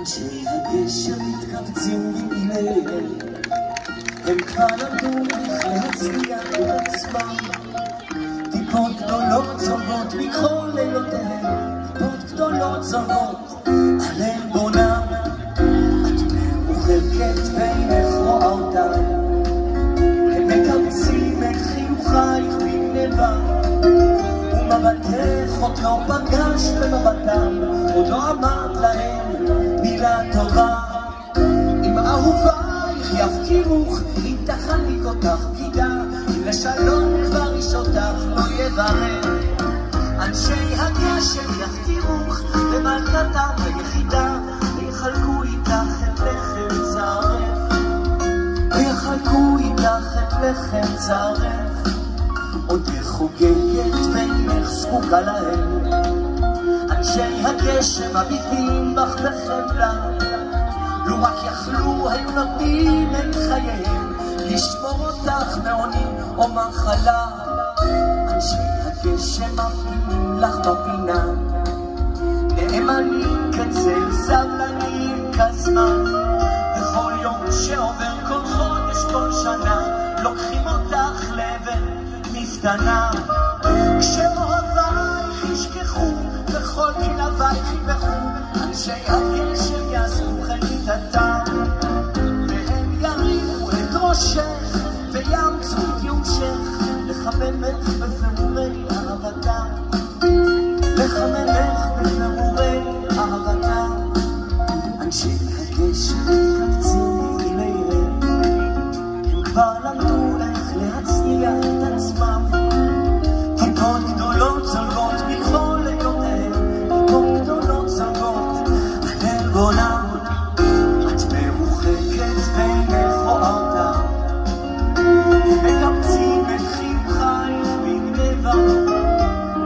אנשי הגשר מתכווצים במיליהם, הם כבר למדו איך להצליח את עצמם. טיפות גדולות זולגות מכל לילותיהם, טיפות גדולות זולגות עליהם בונם. את מאוחרת ואינך רואה אותם, הם מקבצים את חיוכייך בגניבה. ומבטך עוד לא פגש במבטם, עוד לא אמרת להם מילה טובה. אם אהובייך יפקירוך, אם תחניק אותך בגידה, לשלום כבר איש אותך לא יברך. אנשי הגשם יחתירוך למלכתם היחידה, ויחלקו איתך את לחם צערך. ויחלקו איתך את לחם צערך. עוד חוגגת ואינך זקוקה להם. אנשי הגשם מביטים בך בחמלה, לו רק יכלו היו נותנים את חייהם, לשמור אותך מעוני או מחלה. אנשי הגשם מבינים לך בפינה, נאמנים כצל סבלנים כזמן, בכל יום שעובר כל חודש כל שנה, לוקחים אותך לאבן מפתנה. אנשי הגשם יעשו חניתתם. והם ירימו את ראשך, ויאמצו את ייאושך, לחממך בפירורי אהבתם. לחממך בפירורי אהבתם. אנשי הגשם מתכווצים אליהם, הם כבר למדו איך להצניע את עצמם. טיפות גדולות עלבונם. את מרוחקת אותם, הם מקבצים את חיוכייך בגניבה.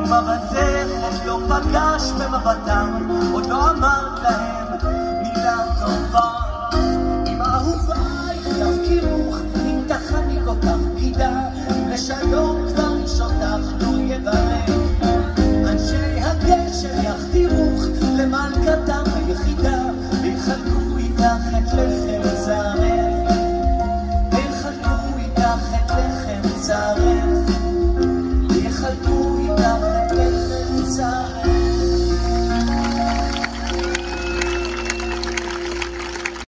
מבטך עוד לא פגש במבטם, עוד לא אמרת להם